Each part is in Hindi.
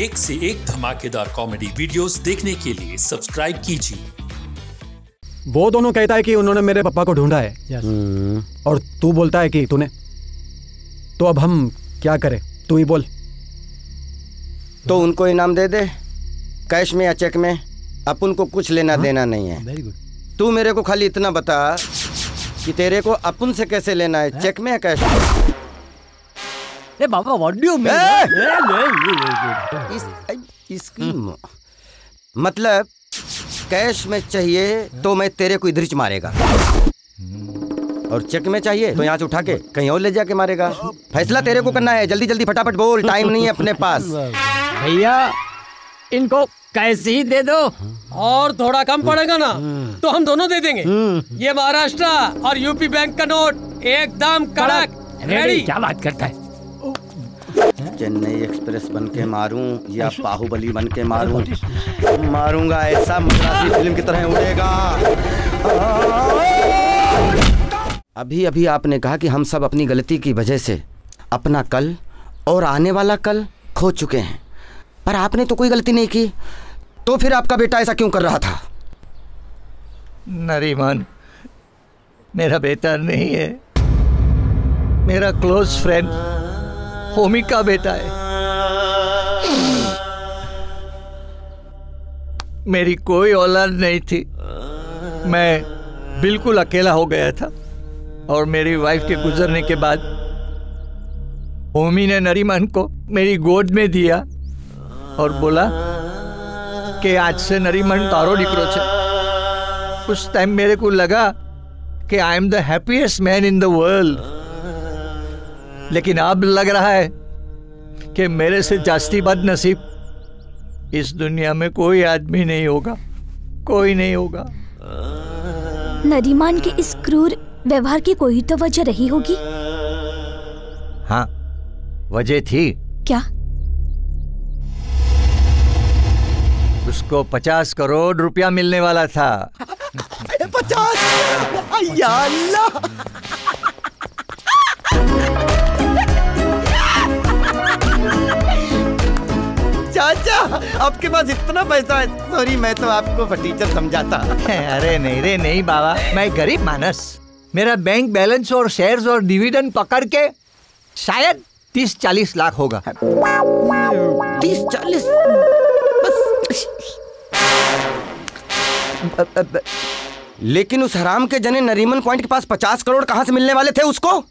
एक से एक धमाकेदार कॉमेडी वीडियोस देखने के लिए सब्सक्राइब कीजिए। वो दोनों कहता है कि उन्होंने मेरे पापा को ढूंढा है। Yes. और तू बोलता है कि तूने तो अब हम क्या करें? तू ही बोल। तो उनको इनाम दे दे। कैश में या चेक में। अपन को कुछ लेना देना नहीं है। वेरी गुड तू मेरे को खाली इतना बता कि तेरे को अपन से कैसे लेना है? चेक में या कैश में? ए बाबा मीन इस, इसकी मतलब कैश में चाहिए तो मैं तेरे को इधर मारेगा। और चेक में चाहिए तो यहाँ से उठा के कहीं और ले जाके मारेगा। फैसला तेरे को करना है जल्दी जल्दी फटाफट बोल टाइम नहीं है अपने पास। भैया इनको कैसे ही दे दो और थोड़ा कम पड़ेगा ना तो हम दोनों दे देंगे। ये महाराष्ट्र और यूपी बैंक का नोट एकदम कड़क रेडी क्या बात करता है? चेन्नई एक्सप्रेस बन के मारूं या बाहुबली बन के मारूं? मारूँगा ऐसा मद्रासी फ़िल्म की तरह उड़ेगा। अभी अभी आपने कहा कि हम सब अपनी गलती की वजह से अपना कल और आने वाला कल खो चुके हैं। पर आपने तो कोई गलती नहीं की। तो फिर आपका बेटा ऐसा क्यों कर रहा था? नरीमान मेरा बेटा नहीं है। मेरा क्लोज फ्रेंड होमी का बेटा है। मेरी कोई औलाद नहीं थी। मैं बिल्कुल अकेला हो गया था और मेरी वाइफ के गुजरने के बाद होमी ने नरीमान को मेरी गोद में दिया और बोला कि आज से नरीमान तारो निकलो छे उस टाइम मेरे को लगा कि I am the happiest man in the world लेकिन अब लग रहा है कि मेरे से जास्ती बद नसीब इस दुनिया में कोई आदमी नहीं होगा कोई नहीं होगा। नरीमान के इस क्रूर व्यवहार की कोई तो वजह रही होगी? हाँ वजह थी। क्या? उसको पचास करोड़ रुपया मिलने वाला था। पचास! या आपके पास इतना पैसा है। सॉरी मैं तो आपको फटीचर समझाता। अरे नहीं रे नहीं बाबा। मैं गरीब मानस। मेरा बैंक बैलेंस और शेयर्स और डिविडेंड पकड़ के शायद तीस चालीस लाख होगा। तीस चालीस बस। लेकिन उस हराम के जने नरीमन पॉइंट के पास पचास करोड़ कहाँ से मिलने वाले थे उसको?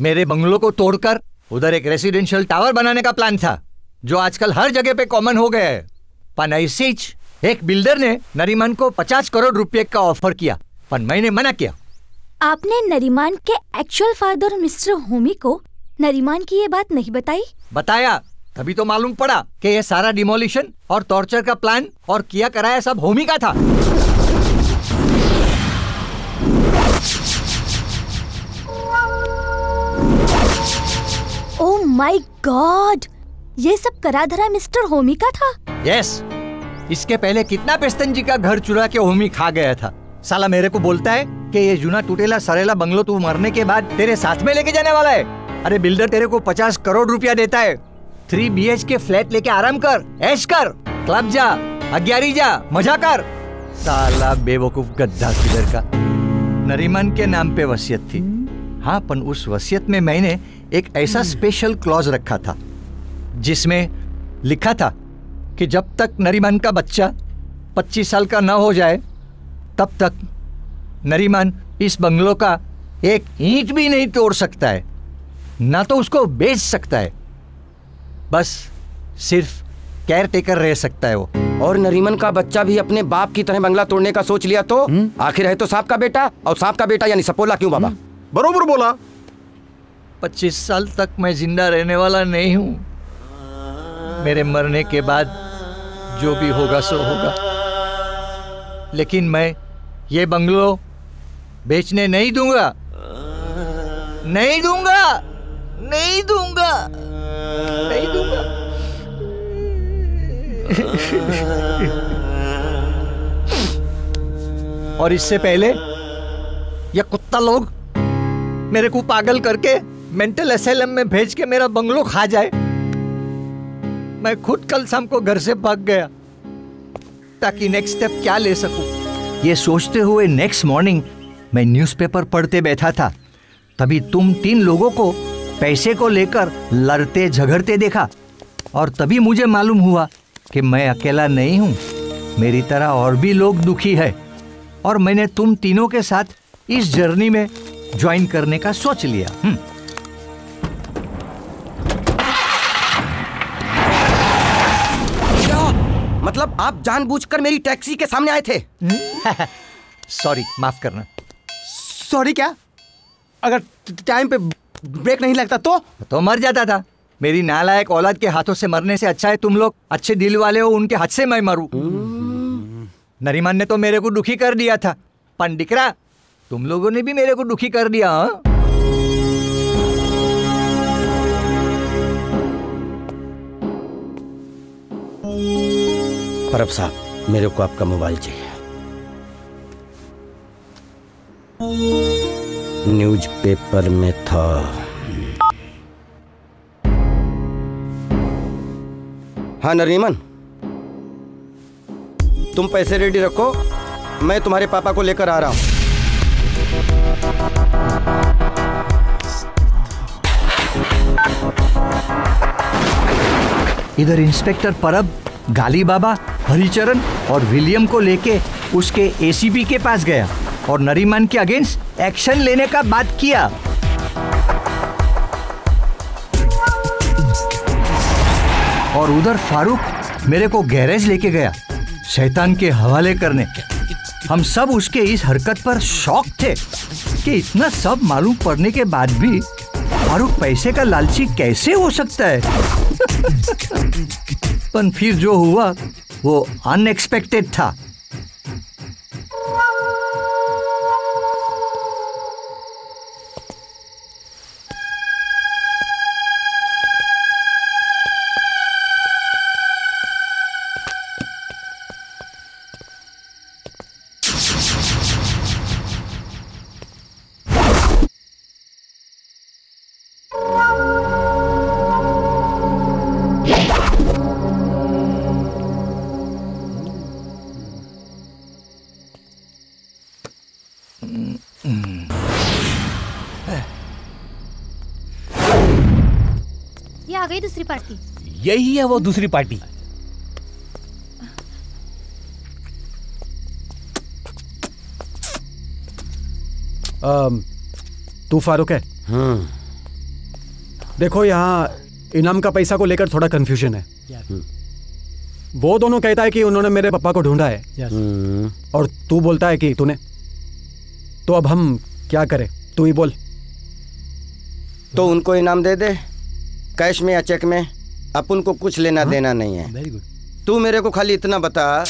मेरे बंगलों को तोड़कर उधर एक रेसिडेंशियल टावर बनाने का प्लान था। जो आजकल हर जगह पे कॉमन हो गया है। पर ऐसे एक बिल्डर ने नरीमन को पचास करोड़ रुपए का ऑफ़र किया पर मैंने मना किया। आपने नरीमान के एक्चुअल फादर मिस्टर होमी को नरीमान की ये बात नहीं बताई? बताया तभी तो मालूम पड़ा कि ये सारा डिमोलिशन और टॉर्चर का प्लान और किया कराया सब होमी का था। ओ माय गॉड ये सब करा धरा मिस्टर होमी का था? यस इसके पहले कितना पेस्तन जी का घर चुरा के होमी खा गया था। साला मेरे को बोलता है कि ये जूना टूटेला सरेला बंगलो तू मरने के बाद तेरे साथ में लेके जाने वाला है। अरे बिल्डर तेरे को पचास करोड़ रुपया देता है। Three B H K flat लेके आराम कर ऐश कर क्लब जा अग्यारी जा मज़ा कर। साला बेवकूफ़ गद्दा किधर का। नरीमन के नाम पे वसीयत थी। हाँ पर उस वसीयत में मैंने एक ऐसा स्पेशल क्लॉज रखा था। जिसमें लिखा था कि जब तक नरीमान का बच्चा 25 साल का न हो जाए तब तक नरीमान इस बंगलों का एक ईंट भी नहीं तोड़ सकता है ना तो उसको बेच सकता है। बस सिर्फ़ केयर टेकर रह सकता है वो। और नरीमन का बच्चा भी अपने बाप की तरह बंगला तोड़ने का सोच लिया तो आखिर है तो सांप का बेटा? और सांप का बेटा यानी सपोला क्यों बाबा? बरोबर बोला। पच्चीस साल तक मैं ज़िंदा रहने वाला नहीं हूँ। मेरे मरने के बाद जो भी होगा, सो होगा। लेकिन मैं ये बंगलो बेचने नहीं दूँगा। नहीं दूँगा। नहीं दूँगा। नहीं दूँगा। और इससे पहले ये कुत्ता लोग मेरे को पागल करके मेंटल एसेलम में भेज के मेरा बंगलो खा जाए। मैं खुद कल शाम को घर से भाग गया, ताकि नेक्स्ट स्टेप क्या ले सकूँ? ये सोचते हुए नेक्स्ट मॉर्निंग मैं न्यूज़पेपर पढ़ते बैठा था। तभी तुम तीन लोगों को पैसे को लेकर लड़ते झगड़ते देखा, और तभी मुझे मालूम हुआ कि मैं अकेला नहीं हूँ। मेरी तरह और भी लोग दुखी है, और मैंने तुम तीनों के साथ इस जर्नी में ज्वाइन करने का सोच लिया। मतलब आप जानबूझकर मेरी टैक्सी के सामने आए थे। सॉरी माफ़ करना। सॉरी क्या? अगर टाइम पे ब्रेक नहीं लगता तो? तो मर जाता था। मेरी नालायक औलाद के हाथों से मरने से अच्छा है तुम लोग अच्छे दिल वाले हो उनके हाथ से मैं मरू। नरीमान ने तो मेरे को दुखी कर दिया था। पंडिकरा तुम लोगों ने भी मेरे को दुखी कर दिया हाँ? परब साहब, मेरे को आपका मोबाइल चाहिए। न्यूज़ पेपर में था। हाँ नरीमन। तुम पैसे रेडी रखो, मैं तुम्हारे पापा को लेकर आ रहा हूँ। इधर इंस्पेक्टर परब, गाली बाबा हरिचरण और विलियम को लेके उसके एसीपी के पास गया और नरीमान के अगेंस्ट एक्शन लेने का बात किया। और उधर फारूक मेरे को गैरेज लेके गया, शैतान के हवाले करने। हम सब उसके इस हरकत पर शौक थे कि इतना सब मालूम पड़ने के बाद भी फारूक पैसे का लालची कैसे हो सकता है? पर फिर जो हुआ वो अनएक्सपेक्टेड था। दूसरी पार्टी। यही है वो दूसरी पार्टी। तू फारूक है? देखो यहाँ इनाम का पैसा को लेकर थोड़ा कंफ्यूजन है। वो दोनों कहता है कि उन्होंने मेरे पापा को ढूंढा है। और तू बोलता है कि तूने तो अब हम क्या करें? तू ही बोल। तो उनको इनाम दे दे। कैश में या चेक में अपन को कुछ लेना हाँ? देना नहीं है। वेरी गुड तू मेरे को खाली इतना बता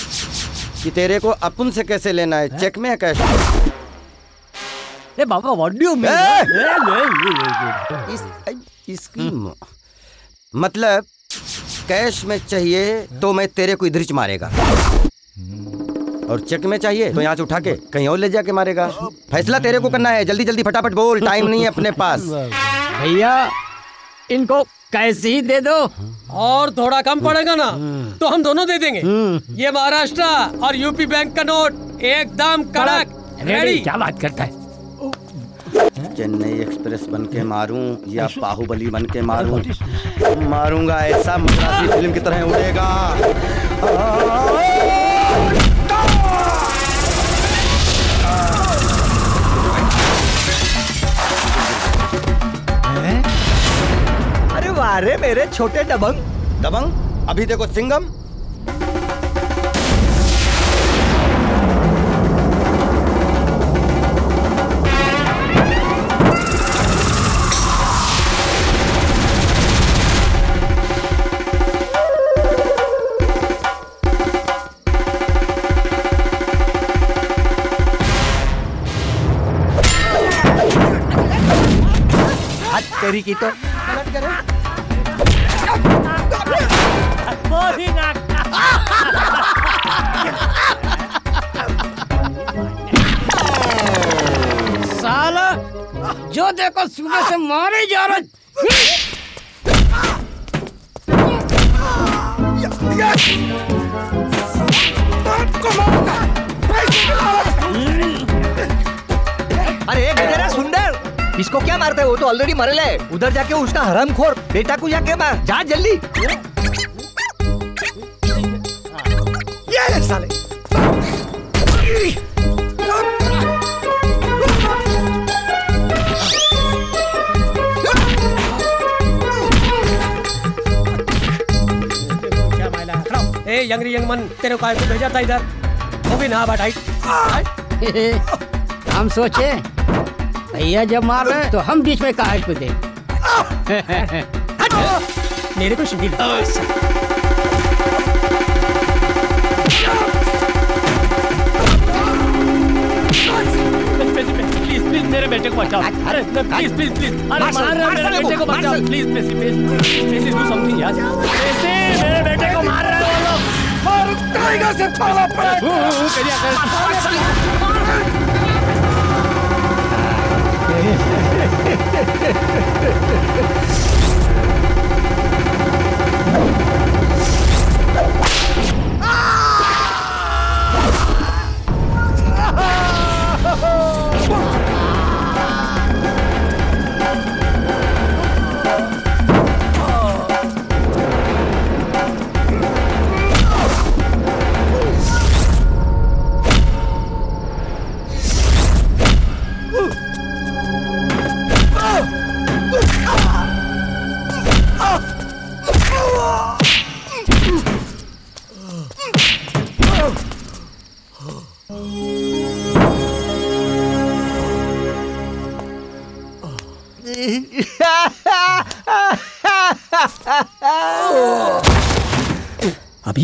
कि तेरे को अपन से कैसे लेना है है? चेक में या कैश में? ए बाबा व्हाट डू यू इस, इसकी मतलब कैश में चाहिए तो मैं तेरे को इधर मारेगा। और चेक में चाहिए तो यहाँ से उठा के कहीं और ले जाके मारेगा। फैसला तेरे को करना है जल्दी जल्दी फटाफट बोल टाइम नहीं है अपने पास। भैया इनको कैसे ही दे दो और थोड़ा कम पड़ेगा ना तो हम दोनों दे देंगे। ये महाराष्ट्र और यूपी बैंक का नोट एकदम कड़क रेडी क्या बात करता है? चेन्नई एक्सप्रेस बन के मारूं या बाहुबली बन के मारूं? मारूँगा ऐसा मद्रासी फ़िल्म की तरह उड़ेगा। अरे मेरे छोटे दबंग। दबंग? अभी देखो सिंगम तेरी की तो। साला जो देखो सुबह से मारे जा रहा अरे गजेरा सुंदर। इसको क्या मारता है? वो तो ऑलरेडी मरल है। उधर जाके उसका हरम खोर बेटा को जाके मार? जा जल्दी। ये साले। ए यंगरी यंग मन तेरे को को भेजा था इधर। वो भी ना बैठाई हम सोचे भैया जब मार रहे हैं, तो हम बीच में काहे कूदे मेरे को प्लीज़ मेरे बेटे को बचाओ अरे प्लीज़ प्लीज़ प्लीज़ अरे मार रहे हो मेरे बेटे को बचाओ please please please please do something यार प्लीज़ मेरे बेटे को मार रहे हो वो लोग और टाइगर से पाला अब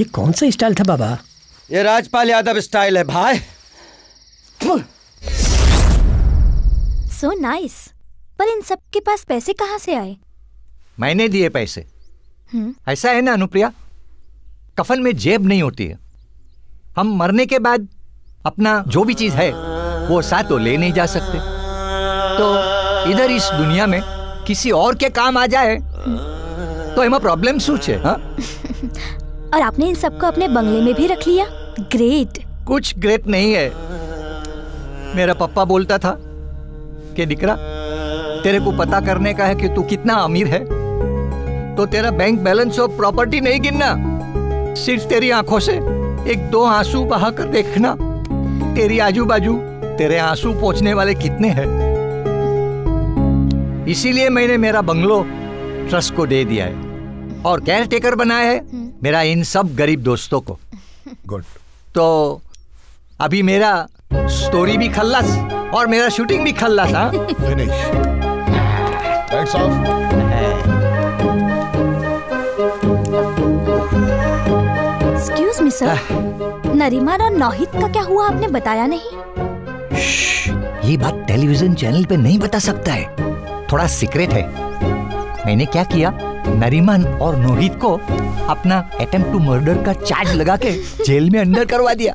ये कौन सा स्टाइल था बाबा? ये राजपाल यादव स्टाइल है भाई। So so nice nice. पर इन सब के पास पैसे कहाँ से आए? मैंने दिए पैसे। हम्म, ऐसा है ना अनुप्रिया? कफन में जेब नहीं होती है। हम मरने के बाद अपना जो भी चीज़ है वो साथ तो ले नहीं जा सकते। तो इधर इस दुनिया में किसी और के काम आ जाए तो एमा प्रॉब्लम सूच है हाँ? और आपने इन सबको अपने बंगले में भी रख लिया? ग्रेट कुछ ग्रेट नहीं है। मेरा पप्पा बोलता था कि, दिकरा, तेरे को पता करने का है कि तू कितना अमीर है। तो तेरा बैंक बैलेंस और प्रॉपर्टी नहीं गिनना। सिर्फ़ तेरी आँखों से एक दो आँसू बहा कर देखना। तेरी आजू बाजू तेरे आँसू पहुँचने वाले कितने हैं? इसीलिए मैंने मेरा बंगलो ट्रस्ट को दे दिया है। और केयर टेकर बनाया है। मेरा इन सब गरीब दोस्तों को। गुड तो अभी मेरा स्टोरी भी खल्लास और मेरा शूटिंग भी खल्लास हाँ? Finish that's off excuse me sir Nariman और नौहित का क्या हुआ आपने बताया नहीं? ये बात टेलीविज़न चैनल पे नहीं बता सकता है। थोड़ा सीक्रेट है। मैंने क्या किया? नरीमन और नोहित को अपना अटेम्प्ट टू मर्डर का चार्ज लगा के जेल में अंदर करवा दिया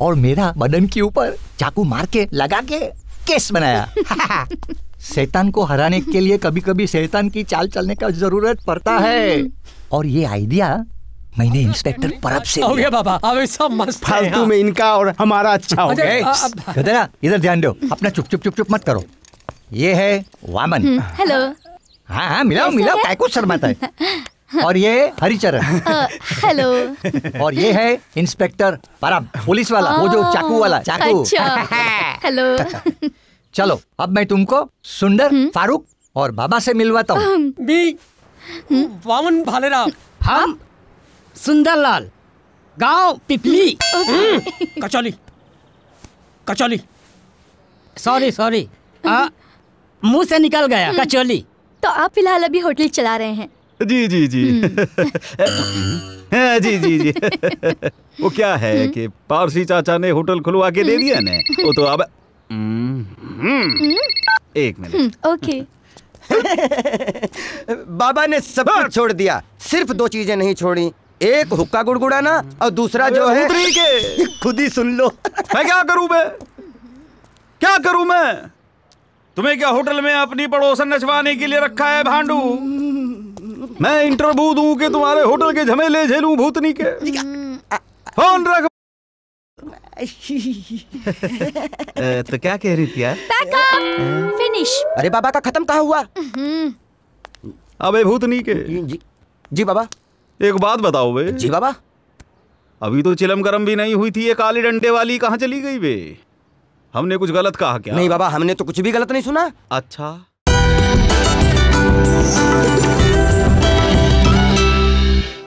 और मेरा बदन के ऊपर चाकू मार के लगा के केस बनाया। शैतान को हराने के लिए कभी कभी शैतान की चाल चलने का ज़रूरत पड़ता है। और ये आइडिया मैंने इंस्पेक्टर परब से हो गया बाबा अब सब मस्त फालतू हाँ। में इनका और हमारा अच्छा हो अच्छा, गया। इधर ध्यान दो अपना चुप चुप चुप चुप मत करो। ये है वामन। हेलो हाँ हाँ मिलाओ मिलाओ क्या कुछ शर्माता है? और ये हरिचरण। हेलो। और ये है इंस्पेक्टर परब पुलिस वाला वो जो चाकू वाला चाकू। अच्छा। हेलो। चलो अब मैं तुमको सुंदर फारूक और बाबा से मिलवाता हूँ। बी वामन भालेराव। हम सुंदरलाल गाँव पिपली। कचौली। कचौली। Sorry sorry. मुँह से निकल गया कचौली। तो आप फ़िलहाल अभी होटल चला रहे हैं। जी जी जी। हाँ, जी जी जी। वो क्या है कि पारसी चाचा ने होटल खुलवा के दे दिया ने? वो तो अब हम्म, एक मिनट। हम्म, ओके। बाबा ने सब कुछ छोड़ दिया। सिर्फ़ दो चीज़ें नहीं छोड़ी। एक हुक्का गुड़गुड़ाना और दूसरा जो है खुद ही सुन लो। मैं क्या करूँ मैं? क्या करूँ मैं? तुम्हें क्या होटल में अपनी पड़ोसन नचवाने के लिए रखा है भांडू? मैं इंटरव्यू दूँ कि तुम्हारे होटल के झमेले झेलूं भूतनी के। फ़ोन रख। तो क्या कह रही थी यार? फिनिश अरे बाबा का खत्म कहा हुआ? अबे भूतनी के। जी जी। बाबा। एक बात बताओ बे। जी बाबा। अभी तो चिलम गरम भी नहीं हुई थी ये काले डंडे वाली कहाँ चली गई बे? हमने कुछ गलत कहा क्या? नहीं बाबा हमने तो कुछ भी गलत नहीं सुना। अच्छा।